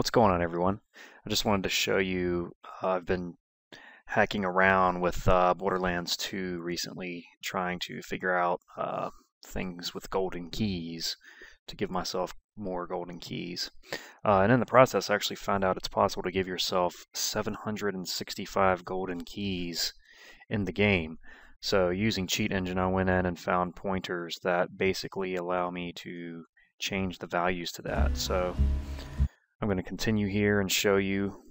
What's going on everyone? I just wanted to show you, uh, I've been hacking around with uh, Borderlands 2 recently, trying to figure out uh, things with golden keys to give myself more golden keys. Uh, and in the process, I actually found out it's possible to give yourself 765 golden keys in the game. So using Cheat Engine, I went in and found pointers that basically allow me to change the values to that. So I'm going to continue here and show you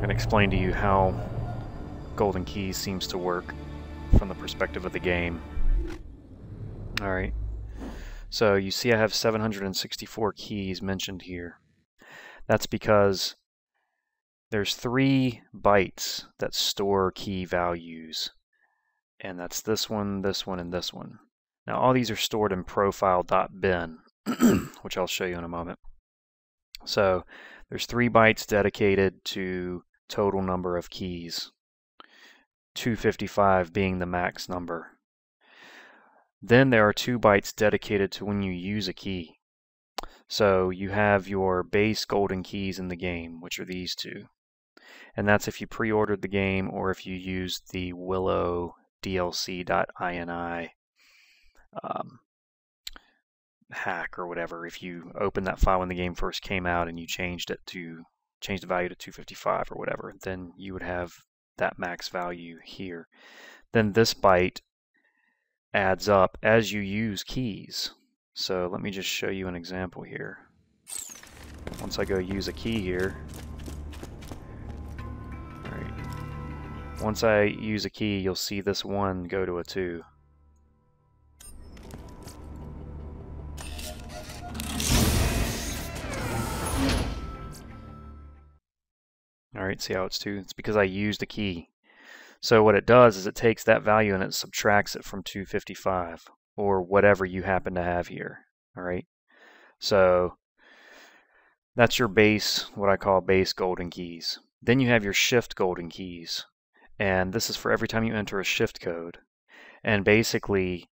and explain to you how Golden Keys seems to work from the perspective of the game. Alright, so you see I have 764 keys mentioned here. That's because there's three bytes that store key values. And that's this one, this one, and this one. Now all these are stored in profile.bin, which I'll show you in a moment. So there's three bytes dedicated to total number of keys, 255 being the max number. Then there are two bytes dedicated to when you use a key. So you have your base golden keys in the game, which are these two. And that's if you pre-ordered the game or if you used the Willow DLC.ini um, hack or whatever. If you opened that file when the game first came out and you changed it to change the value to 255 or whatever, then you would have that max value here. Then this byte adds up as you use keys. So let me just show you an example here. Once I go use a key here, Alright. Once I use a key, you'll see this 1 go to a 2. Alright, see how it's 2? It's because I used a key. So what it does is it takes that value and it subtracts it from 255 or whatever you happen to have here. All right. So that's your base, what I call base golden keys. Then you have your shift golden keys. And this is for every time you enter a shift code. And basically,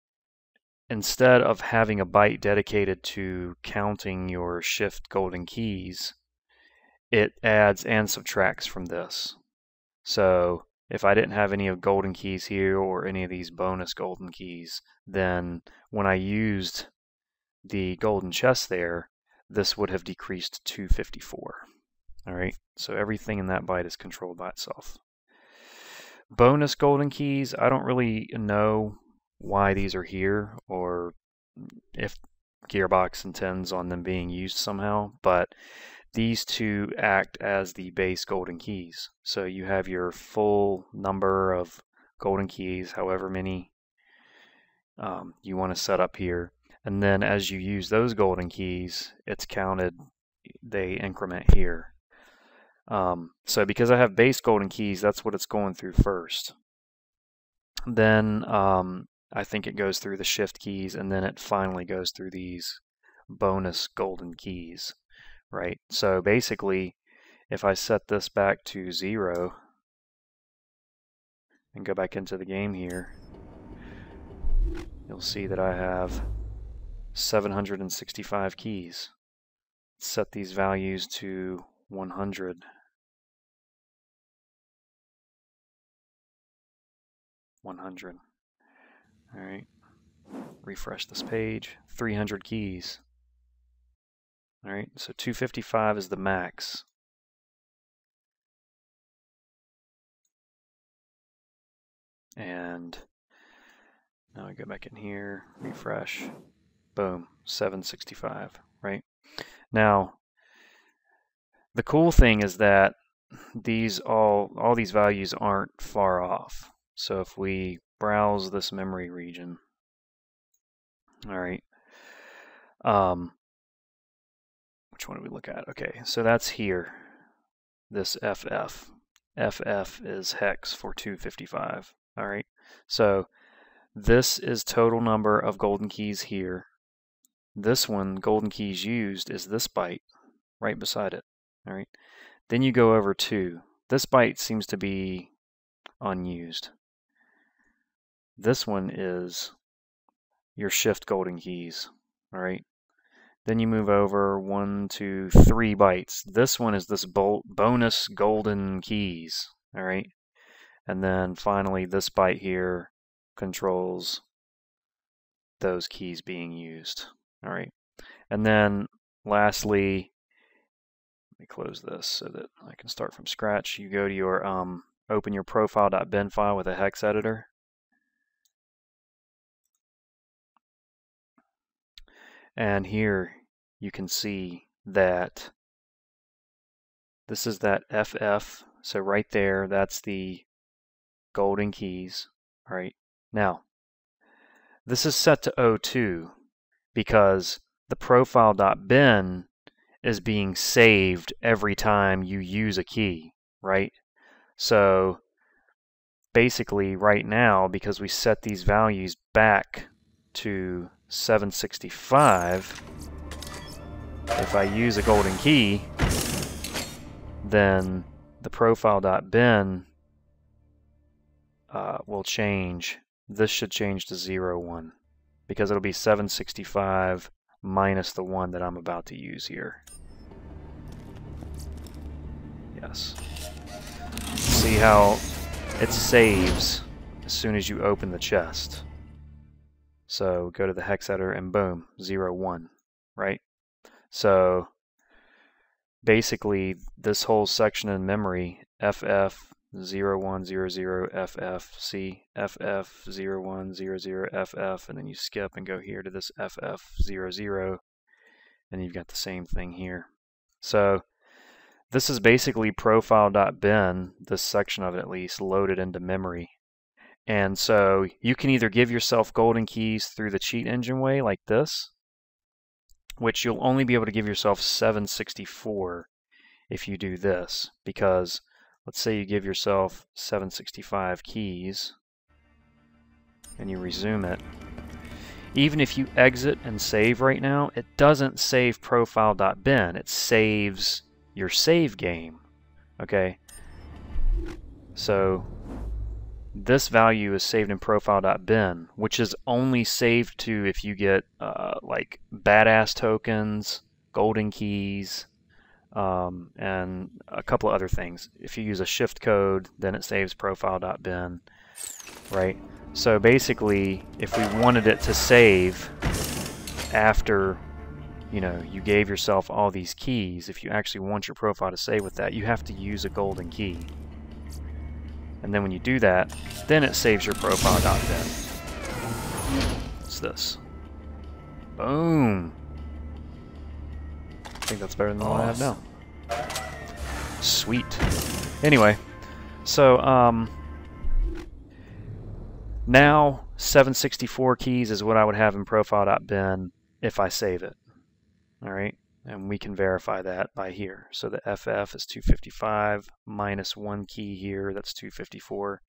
instead of having a byte dedicated to counting your shift golden keys, it adds and subtracts from this. So if I didn't have any of golden keys here or any of these bonus golden keys, then when I used the golden chest there, this would have decreased to 54. All right, so everything in that byte is controlled by itself. Bonus golden keys, I don't really know why these are here or if Gearbox intends on them being used somehow, but these two act as the base golden keys. So you have your full number of golden keys, however many um, you want to set up here. And then as you use those golden keys, it's counted, they increment here. Um, so because I have base golden keys, that's what it's going through first. Then um, I think it goes through the shift keys and then it finally goes through these bonus golden keys right? So basically, if I set this back to zero and go back into the game here, you'll see that I have 765 keys. Set these values to 100. 100. All right. Refresh this page. 300 keys. All right, so 255 is the max. And now I go back in here, refresh, boom, 765, right? Now, the cool thing is that these all all these values aren't far off. So if we browse this memory region, all right, um, which one do we look at? Okay, so that's here, this FF. FF is hex for 255. All right, so this is total number of golden keys here. This one, golden keys used, is this byte right beside it. All right, then you go over to, this byte seems to be unused. This one is your shift golden keys. All right, Then you move over one, two, three bytes. This one is this bonus golden keys, all right? And then finally, this byte here controls those keys being used, all right? And then lastly, let me close this so that I can start from scratch. You go to your, um, open your profile.bin file with a hex editor. And here you can see that this is that FF. So right there, that's the golden keys. All right. Now, this is set to O2 because the profile.bin is being saved every time you use a key, right? So basically right now, because we set these values back to 765, if I use a golden key, then the profile.bin uh, will change. This should change to 0, 1 because it'll be 765 minus the one that I'm about to use here. Yes. See how it saves as soon as you open the chest. So go to the hex editor and boom, 0, 1, right? So basically this whole section in memory, FF 0100 FF, C, FF 0100 FF, and then you skip and go here to this FF 00, and you've got the same thing here. So this is basically profile.bin, this section of it at least, loaded into memory. And so you can either give yourself golden keys through the cheat engine way like this, which you'll only be able to give yourself 764 if you do this, because let's say you give yourself 765 keys and you resume it. Even if you exit and save right now, it doesn't save profile.bin. It saves your save game. Okay? So this value is saved in profile.bin, which is only saved to if you get uh, like badass tokens, golden keys, um, and a couple of other things. If you use a shift code, then it saves profile.bin, right? So basically, if we wanted it to save after you know you gave yourself all these keys, if you actually want your profile to save with that, you have to use a golden key. And then when you do that, then it saves your profile.bin. What's this? Boom. I think that's better than the one I have now. Sweet. Anyway, so um, now 764 keys is what I would have in profile.bin if I save it. All right. And we can verify that by here. So the FF is 255 minus one key here, that's 254.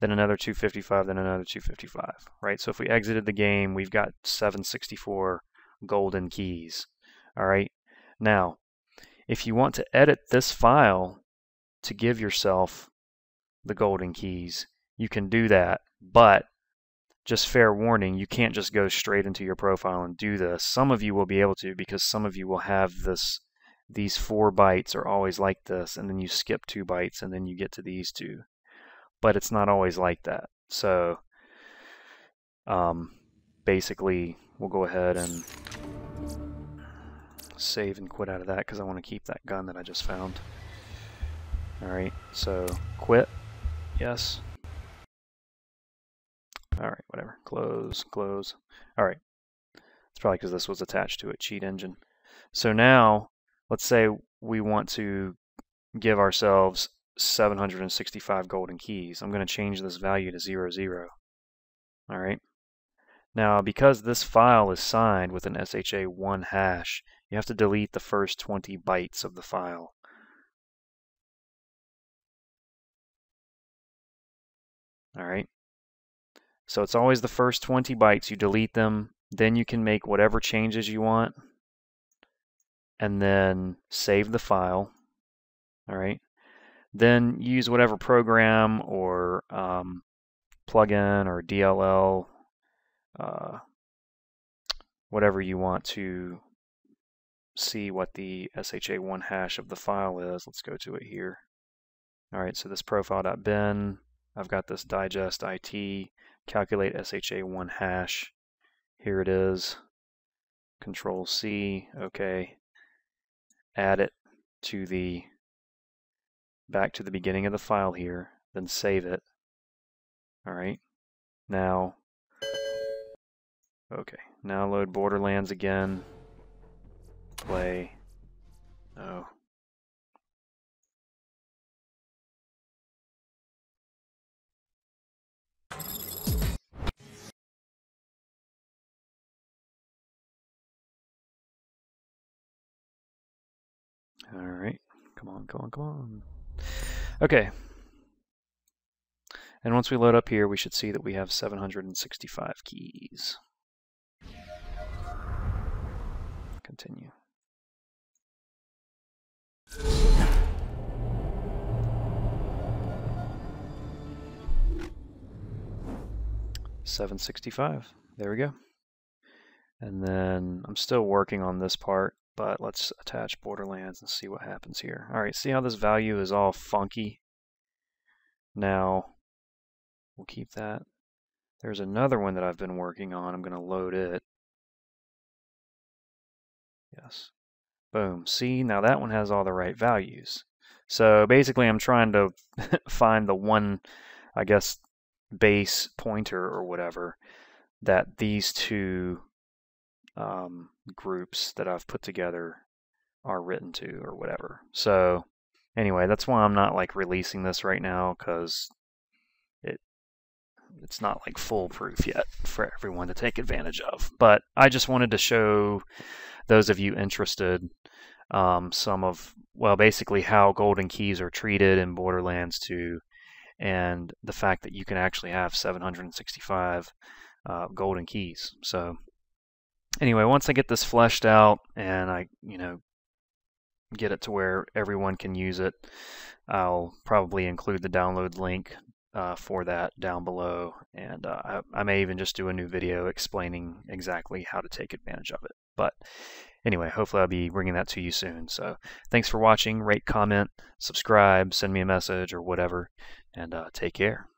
Then another 255, then another 255, right? So if we exited the game, we've got 764 golden keys. All right. Now, if you want to edit this file to give yourself the golden keys, you can do that, but just fair warning, you can't just go straight into your profile and do this. Some of you will be able to because some of you will have this these four bytes are always like this and then you skip two bytes and then you get to these two. But it's not always like that. So um, basically we'll go ahead and save and quit out of that because I want to keep that gun that I just found. Alright, so quit. Yes. All right, whatever. Close, close. All right. It's probably because this was attached to a cheat engine. So now, let's say we want to give ourselves 765 golden keys. I'm going to change this value to 00. 0. All right. Now, because this file is signed with an SHA-1 hash, you have to delete the first 20 bytes of the file. All right. So it's always the first 20 bytes. You delete them. Then you can make whatever changes you want. And then save the file. All right. Then use whatever program or um, plugin or DLL, uh, whatever you want to see what the SHA1 hash of the file is. Let's go to it here. All right, so this profile.bin, I've got this DigestIT, calculate SHA1 hash. Here it is. Control C, okay. Add it to the back to the beginning of the file here, then save it. All right. Now, okay. Now load Borderlands again. Play. Oh. All right. Come on, come on, come on. Okay. And once we load up here, we should see that we have 765 keys. Continue. Seven sixty five. There we go. And then I'm still working on this part but let's attach Borderlands and see what happens here. All right, see how this value is all funky? Now, we'll keep that. There's another one that I've been working on. I'm going to load it. Yes. Boom. See, now that one has all the right values. So basically, I'm trying to find the one, I guess, base pointer or whatever that these two um, groups that I've put together are written to or whatever. So anyway, that's why I'm not like releasing this right now because it it's not like foolproof yet for everyone to take advantage of. But I just wanted to show those of you interested um, some of well basically how golden keys are treated in Borderlands 2 and the fact that you can actually have 765 uh, golden keys. So anyway, once I get this fleshed out and I, you know, get it to where everyone can use it, I'll probably include the download link uh, for that down below. And uh, I, I, may even just do a new video explaining exactly how to take advantage of it. But anyway, hopefully I'll be bringing that to you soon. So thanks for watching. Rate, comment, subscribe, send me a message or whatever. And uh, take care.